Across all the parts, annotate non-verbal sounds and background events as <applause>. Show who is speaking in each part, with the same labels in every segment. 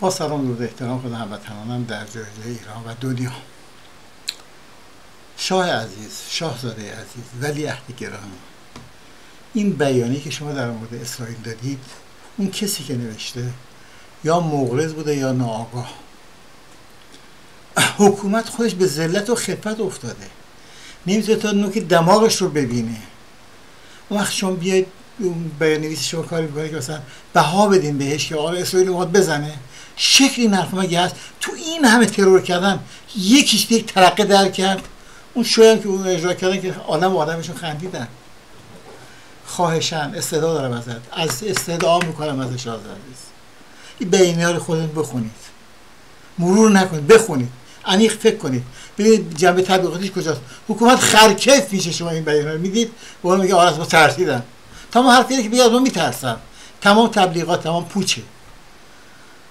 Speaker 1: با سلام درود احترام خود هموطنانم در جای ایران و دنیا شاه عزیز شاهزاده عزیز ولی عهد گرامی این بیانی که شما در مورد اسرائیل دادید اون کسی که نوشته یا مغرض بوده یا ناآگاه. حکومت خودش به ذلت و خفت افتاده. نمی‌تونه تا نوک دماغش رو ببینه. اون وقت شما بیاید بیان نویسی شما کاری می‌کنه که مثلا بها بدین بهش که آره اسرائیل می‌خواد بزنه. شکل این حرف مگه هست؟ تو این همه ترور کردن یکیش یک ترقه در کرد. اون شویم که اون اجرا کردن که آدم و آدمشون خندیدن. خواهشن استعداد دارم ازت. از استدعا می‌کنم ازش آزاد این بیانیه رو خودتون بخونید. مرور نکنید بخونید. عمیق فکر کنید. ببینید جنبه تبلیغاتیش کجاست. حکومت خرکف میشه شما این بیانیه رو می‌دید و اون میگه آره ما ترسیدم تمام حرف که بیاد من میترسم تمام تبلیغات تمام پوچه.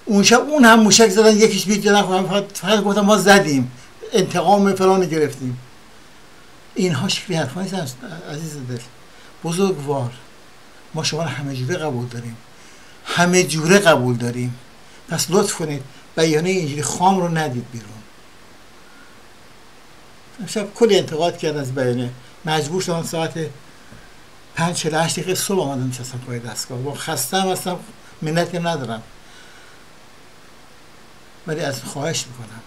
Speaker 1: اون شب اون هم موشک زدن یکیش بیت نکنم فقط گفتم ما زدیم. انتقام فلان گرفتیم. اینها شکلی حرف نیست عزیز دل. بزرگوار. ما شما رو همه جوره قبول داریم. همه جوره قبول داریم. پس لطف کنید بیانه اینجوری خام رو ندید بیرون. امشب کلی انتقاد کرد از بیانه مجبور شدم ساعت پنج چهل هشت دقیقه صبح آمدم نشستم پای دستگاه. با خستم هستم منتی ندارم. ولی از خواهش می‌کنم.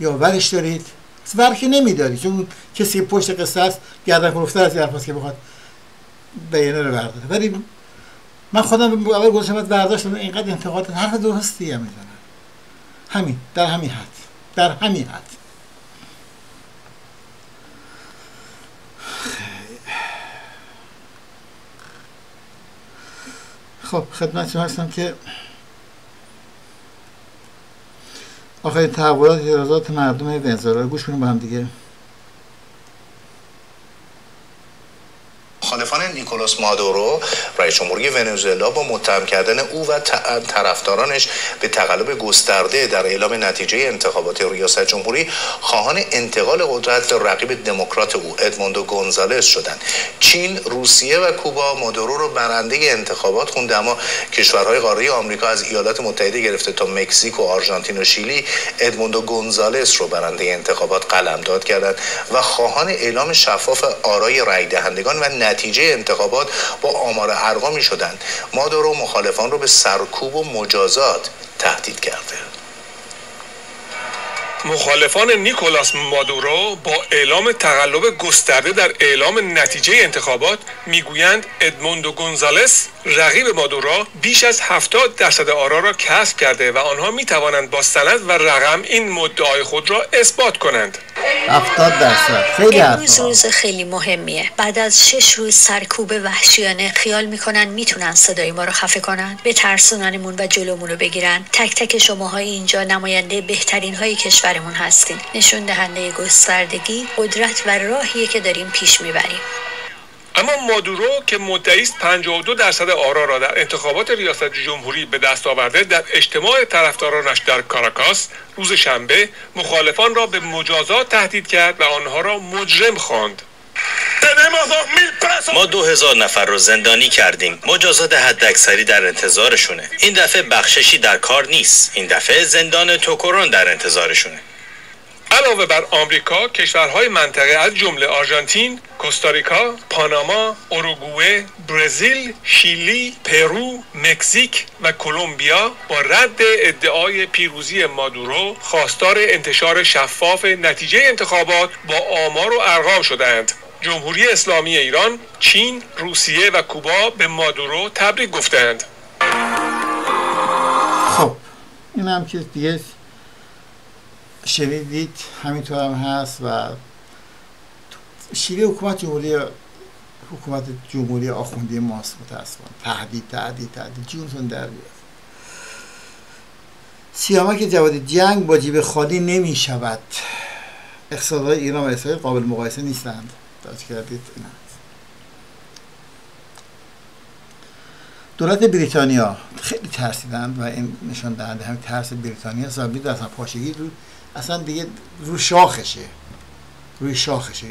Speaker 1: یا ورش دارید. ور که نمیداری چون کسی پشت قصه است گردن کلفته از این که بخواد بیانه رو برداره. ولی من خودم اول گذاشتم برداشتم. اینقدر انتقاد حرف درستی هم می‌زنم همین. در همین حد. در همین حد. خب خدمت هستم که آخرین تحولات اعتراضات مردم ونزوئلا گوش کنیم با هم دیگه
Speaker 2: مخالفان نیکولاس مادورو رئیس جمهوری ونزوئلا با متهم کردن او و طرفدارانش به تقلب گسترده در اعلام نتیجه انتخابات ریاست جمهوری خواهان انتقال قدرت رقیب دموکرات او ادموندو گونزالس شدند. چین روسیه و کوبا مادورو رو برنده انتخابات خوند اما کشورهای قاره آمریکا از ایالات متحده گرفته تا مکزیک و آرژانتین و شیلی ادموندو گونزالس رو برنده انتخابات قلمداد کردند و خواهان اعلام شفاف آرای رای دهندگان و نتیجه انتخابات با آمار ارقامی شدند. مادورو مخالفان رو به سرکوب و مجازات تهدید کرده.
Speaker 3: مخالفان نیکولاس مادورو با اعلام تقلب گسترده در اعلام نتیجه انتخابات می‌گویند ادموندو گونزالس رقیب مادورا بیش از 70 درصد آرا را کسب کرده و آنها می توانند با سند و رقم این مدعای خود را اثبات کنند.
Speaker 1: 70 درصد. خیلی
Speaker 4: امروز روز خیلی مهمیه. بعد از شش روز سرکوب وحشیانه خیال می‌کنن می‌تونن صدای ما رو خفه کنن به ترسونانمون و جلومون رو بگیرن. تک تک شماهای اینجا نماینده بهترین های کشورمون هستین. نشون دهنده گستردگی قدرت و راهیه که داریم پیش می‌بریم.
Speaker 3: اما مادورو که مدعی است 52 درصد آرا را در انتخابات ریاست جمهوری به دست آورده در اجتماع طرفدارانش در کاراکاس روز شنبه مخالفان را به مجازات تهدید کرد و آنها را مجرم خواند.
Speaker 5: ما دو هزار نفر رو زندانی کردیم. مجازات حداکثری در انتظارشونه. این دفعه بخششی در کار نیست. این دفعه زندان توکورون در انتظارشونه.
Speaker 3: علاوه بر آمریکا کشورهای منطقه از جمله آرژانتین، کوستاریکا، پاناما، اوروگوئه، برزیل، شیلی، پرو، مکزیک و کلمبیا با رد ادعای پیروزی مادورو خواستار انتشار شفاف نتیجه انتخابات با آمار و ارقام شدند. جمهوری اسلامی ایران، چین، روسیه و کوبا به مادورو تبریک گفتند.
Speaker 1: خب این هم که دیگه شنیدید همینطور هم هست و شیوه حکومت جمهوری حکومت جمهوری آخوندی ماست متاسفانه. تهدید تهدید تهدید. جونتون در بیاد. سیامک جوادی جنگ با جیب خالی نمی شود اقتصادهای ایران و اسرائیل قابل مقایسه نیستند. داشت کردید؟ دولت بریتانیا. خیلی ترسیدند و این نشان دهنده. همین ترس بریتانیا است و اصلا پاشگی رو اصلا دیگه رو شاخشه. روی شاخشه.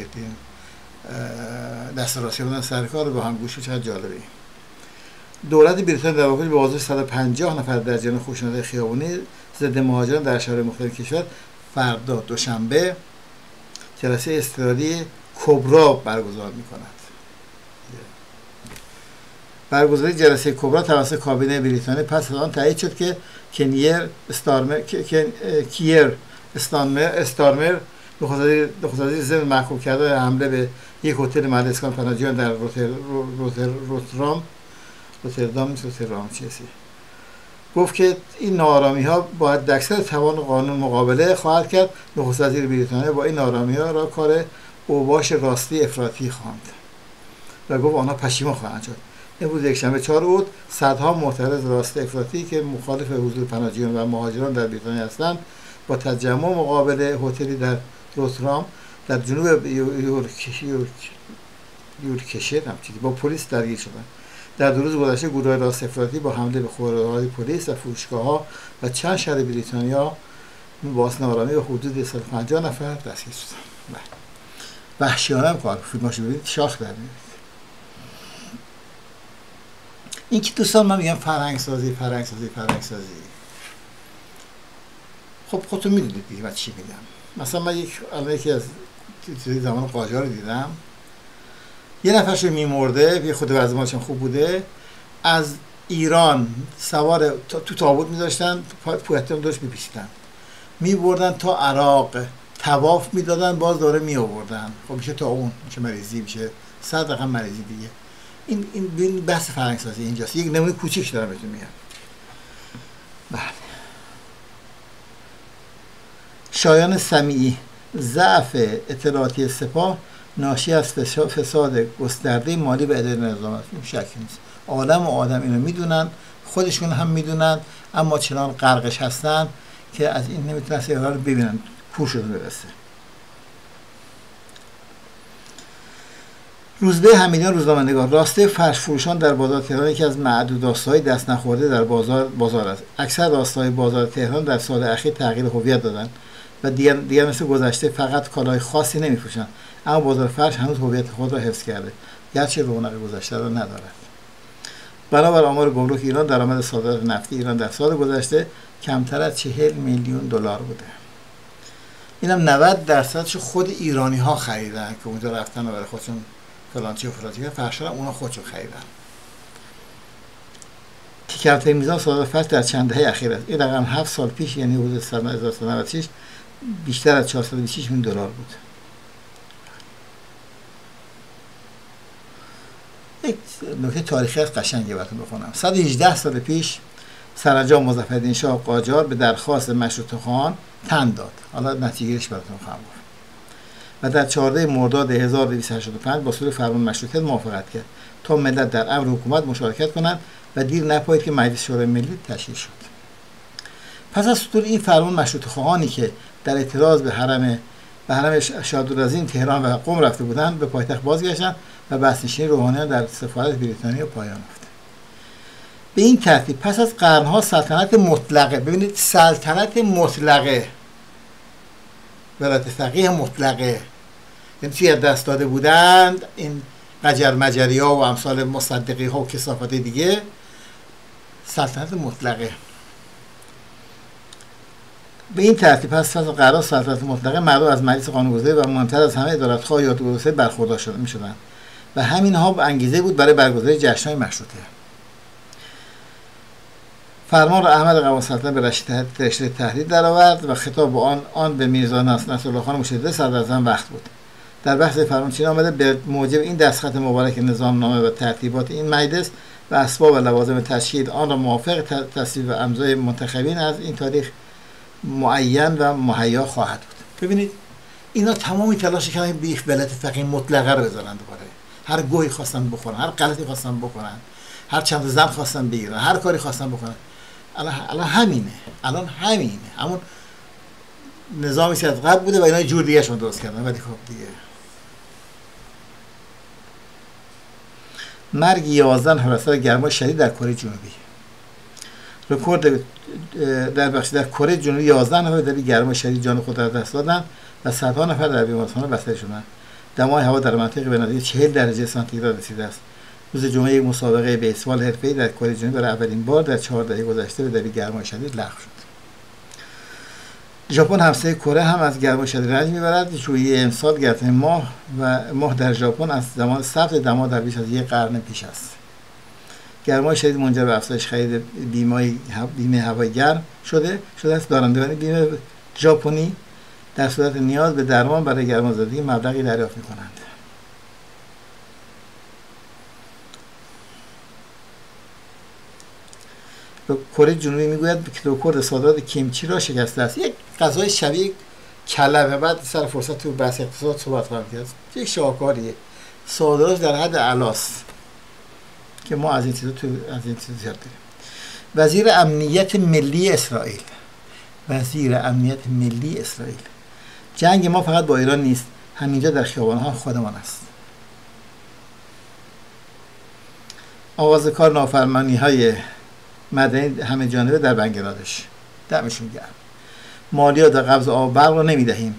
Speaker 1: دست راستی بودن سرکار با هم گوشی چقدر جالبه. دولت بریتانیا در واقع به بازار 150 نفر در جریان خشونت خیابانی ضد مهاجران در شهر مختلف کشور فردا دوشنبه جلسه استرادی کبرا برگزار می کند برگزاری جلسه کبرا توسط کابینه بریتانیا پس از آن تایید شد که کنیر استارمر کیر استارمر استارمر نخست وزیر ضمن محکوم کرده حمله به یک هتل محل اسکان در روترام روتردام نیست روترام چیزی گفت که این نارامی ها باید دکسر توان قانون مقابله خواهد کرد. نخست وزیر بریتانیا با این نارامی ها را کار اوباش راستی افراطی خواند و گفت آنها پشیمان خواهند شد. امروز یک شنبه چهار اوت صدها معترض راست افراطی که مخالف حضور پناهجویان و مهاجران در بریتانیا هستند با تجمع مقابل هتلی در روترام در جنوب یورک یورکشیر هم چیزی. با پلیس درگیر شدن. در دو روز گذشته گروه راست افراطی با حمله به خودروهای پلیس و فروشگاه ها و چند شهر بریتانیا باعث نارامی و حدود 150 نفر دستگیر شدن. بله. وحشیانه کار فیلماشو ببینید شاخ در این که دوستان من میگم فرهنگ سازی فرهنگ سازی فرهنگ سازی خب خودتون می‌دونید دیگه من چی میگم. مثلا من یک یکی از زمان قاجار دیدم. یه نفرش میمرده یه خود وزمانشون خوب بوده. از ایران سوار تو تابوت میذاشتن پویتم داشت میپیشیدن میبردن تا عراق. تواف می‌دادن باز داره می خب میشه تا اون میشه مریضی میشه صد رقم مریضی دیگه. این این بحث فرهنگ سازی اینجاست. یک نمونه کوچیک دارم بهتون میگم. شایان سمیعی ضعف اطلاعاتی سپاه ناشی از فساد گسترده مالی و اداره نظام است. شک نیست. آدم و آدم اینو می‌دونن خودشون هم می‌دونن اما چنان غرقش هستن که از این نمی‌تونن رو ببینن. شده برسه. روزبه همیدان روزنامه نگار راسته فرش فروشان در بازار تهران یکی از معدود راستهای دست نخورده در بازار بازار است. اکثر راستهای بازار تهران در سال اخیر تغییر هویت دادند و دیگر, مثل گذشته فقط کالای خاصی نمیفروشند اما بازار فرش هنوز هویت خود را حفظ کرده گرچه رونق گذشته را ندارد. بنابر آمار گمرک ایران درآمد صادرات نفتی ایران در سال گذشته کمتر از چهل میلیون دلار بوده. اینم 90 درصدش خود ایرانی ها خریدن که اونجا رفتن و برای خودشون فلانچی و فلانچی فرشا اونا خودشون خریدن. که کمترین میزان صادرات فرش در چند دهه اخیر است. این رقم هفت سال پیش یعنی حدود سال 1996 بیشتر از 426 میلیون دلار بود. یک نکته تاریخی از قشنگی براتون بخونم. 118 سال پیش سرانجام مظفرالدین شاه قاجار به درخواست مشروط خان تن داد. حالا نتیجهش براتون خواهم گفت. و در 14 مرداد 1285 با صدور فرمان مشروطیت موافقت کرد تا ملت در امر حکومت مشارکت کنند و دیر نپایید که مجلس شورای ملی تشکیل شد. پس از صدور این فرمان مشروط خواهانی که در اعتراض به حرم به حرم شادالعظیم تهران و قم رفته بودند به پایتخت بازگشتند و بسنشینی روحانیان در سفارت بریتانیا پایان یافت. به این ترتیب پس از قرنها سلطنت مطلقه ببینید سلطنت مطلقه ولایت فقیه مطلقه. یعنی چی؟ دست داده بودند این قجر مجری ها و امثال مصدقی ها و کسافت دیگه. سلطنت مطلقه. به این ترتیب پس از قرار سلطنت مطلقه مردم از مجلس قانونگذاری و مهمتر از همه ادارتخواه یادگذاری برخوردار شده می شدن و همین ها انگیزه بود برای برگزاری جشنهای مشروطه. فرمان را احمد قوام سلطنت به رشته تهدید درآورد و خطاب آن آن به میرزا نصرالله خان مشهده صدر وقت بود. در بحث فرمان چین آمده به موجب این دستخط مبارک نظام نامه و ترتیبات این مجلس و اسباب و لوازم تشکیل آن را موافق تصویب و امضای منتخبین از این تاریخ معین و مهیا خواهد بود. ببینید اینا تمامی تلاش کردن بیخ ولایت فقیه مطلقه رو بذارن دوباره. هر گوهی خواستن بخورن هر غلطی خواستن بکنن هر چند زن خواستن بگیرن هر کاری خواستن بکنن. الان همینه. الان همینه. همون نظامی که قبل بوده و اینا جور دیگه شون درست کردن. ولی خب دیگه. مرگ 11 حراست گرما شدید در کره جنوبی. رکورد در بخش در کره جنوبی 11 نفر در گرما شدید جان خود را دست دادن و صدها نفر در بیمارستان بستری شدند. دمای هوا در منطقه به نزدیک 40 درجه سانتیگراد رسیده است. روز جمعه یک مسابقه بیسبال حرفه‌ای در کره جنوبی برای اولین بار در چهار دهه گذشته به دلیل گرمای شدید لغو شد. ژاپن همسایه کره هم از گرمای شدید رنج می‌برد. ژوئیه امسال گرفتن ماه و ماه در ژاپن از زمان ثبت دما در بیش از یک قرن پیش است. گرمای شدید منجر به افزایش خرید بیمه بیمه هوای گرم شده شده است دارندگان بیمه ژاپنی در صورت نیاز به درمان برای گرمازدگی مبلغی دریافت می‌کنند. کره جنوبی می‌گوید کلوکورد صادرات کیمچی را شکسته است. یک غذای شبیه کلمه بعد سر فرصت تو بحث اقتصاد صحبت خواهم کرد. یک شاهکاریه. صادرات در حد علاس که ما از این چیزا تو از این چیزا زیاد داریم. وزیر امنیت ملی اسرائیل. وزیر امنیت ملی اسرائیل. جنگ ما فقط با ایران نیست همینجا در خیابانها خودمان است. آغاز کار نافرمانی های مدنی همه جانبه در بنگلادش. دمشون گرم. مالیات و قبض آب برق رو نمی‌دهیم.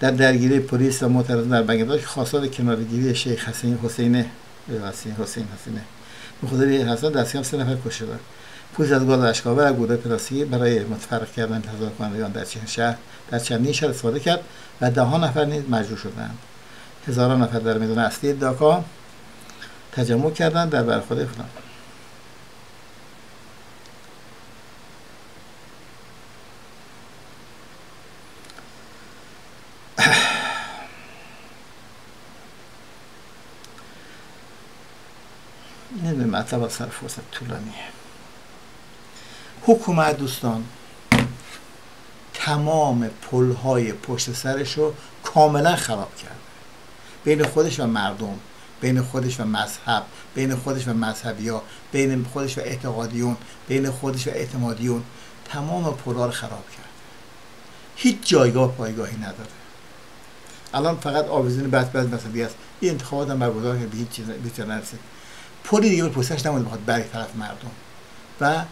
Speaker 1: در درگیری پلیس و معترضان در بنگلادش خواستار کنارگیری شیخ حسین حسین حسین حسین حسینه به خدا حسن دستیام سه نفر کشته دار پولیس از گاز اشکاور از گروه پلاستیکی برای متفرق کردن تظاهر کنندگان در چند شهر در چندین شهر استفاده کرد و ده ها نفر نیز مجروح شدند. هزاران نفر در میدان اصلی داکا تجمع کردند در برخورد فلان. نمی‌دونم مطلب سر فرصت طولانیه. حکومت دوستان تمام پلهای پشت سرش رو کاملا خراب کرد. بین خودش و مردم بین خودش و مذهب بین خودش و مذهبی ها بین خودش و اعتقادیون بین خودش و اعتمادیون تمام پلها رو خراب کرد. هیچ جایگاه پایگاهی نداره. الان فقط آویزون بس بس مذهبی است این انتخابات هم برگزار که به هیچ چیز نرسید پلی دیگه پوستش نمونده بخواد برای طرف مردم. و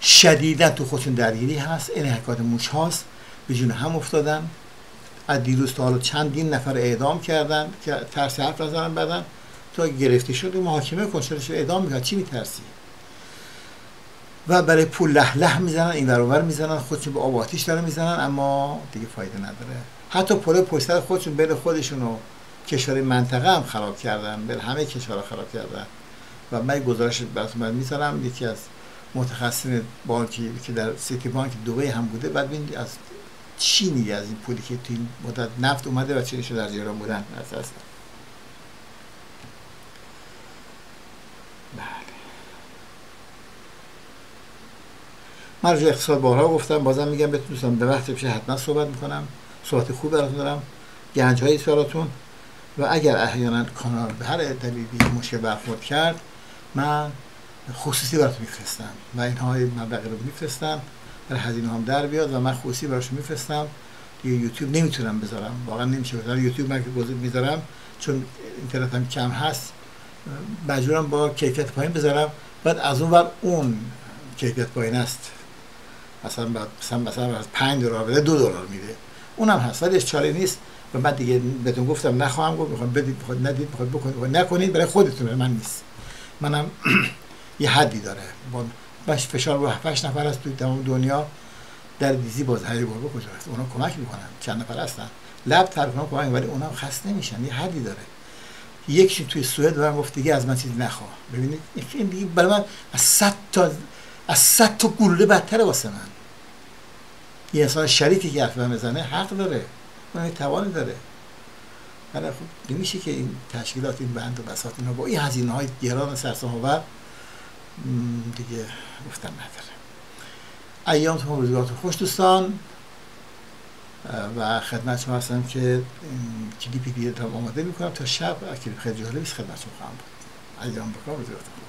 Speaker 1: شدیدا تو خودشون درگیری هست این حکات موش هاست. به جون هم افتادن. از دیروز تا حالا چندین نفر اعدام کردن که ترس حرف نزنن بدن تا گرفته شد محاکمه کن چرا اعدام می‌کنن چی میترسی؟ و برای پول له له می‌زنن این ور می‌زنن خودشون به آب آتیش داره می‌زنن اما دیگه فایده نداره. حتی پل پشت خودشون بین خودشون و کشور منطقه هم خراب کردن. بین همه کشورها خراب کردن. و من گزارش براتون می‌ذارم. یکی از متخصصین بانکی که در سیتی بانک دبی هم بوده. بعد ببینید از چی میگه از این پولی که تو این مدت نفت اومده و چه در ایران بودن. اساس بله. من روی اقتصاد بارها گفتم. بازم میگم بهتون دوستان به وقت بشه حتما صحبت می‌کنم. صحبت خوب براتون دارم. گنج های سوالاتون و اگر احیانا کانال به هر دلیلی مشکل برخورد کرد من خصوصی براتون میفرستم و اینها مبلغی رو میفرستم. برای هزینه هم در بیاد و من خصوصی براشون میفرستم. دیگه یوتیوب نمی‌تونم بذارم. واقعا نمیشه بذارم. یوتیوب من که می‌ذارم چون اینترنت هم کم هست. مجبورم با کیفیت پایین بذارم. بعد از اون ور اون کیفیت پایین است. مثلا مثلا مثلا از 5 دلار بده 2 دلار میده. اونم هست. ولی چاره نیست. و من دیگه بهتون گفتم نخواهم گفت. می‌خوام بدید می‌خواد ندید می‌خواد بکنید. نکنید برای خودتون من نیست. منم <clears throat> یه حدی داره. باش فشار رو 7 نفر است توی تمام دنیا در دیزی باز هری بابا کجاست اونا کمک می‌کنن. چند نفر هستن. لب طرف کمک ولی اونا خسته نمیشن یه حدی داره. یکیشون توی سوئد من گفت دیگه از من چیزی نخوا. ببینید این دیگه برای من از 100 تا از 100 تا گلوله بدتره واسه من. یه انسان شریفی که حرف بزنه حق داره. اون توانی داره. ولی خب نمیشه که این تشکیلات این بند و بساط اینا با این هزینه های گران سرسام آور دیگه گفتن نداره. ایامتون روزگارتون خوش دوستان. و خدمت شما هستم که کلیپی دیگه آماده می‌کنم تا شب کلیپ خیلی جالبی خدمت شما خواهم بود. ایام بکار روزگارتون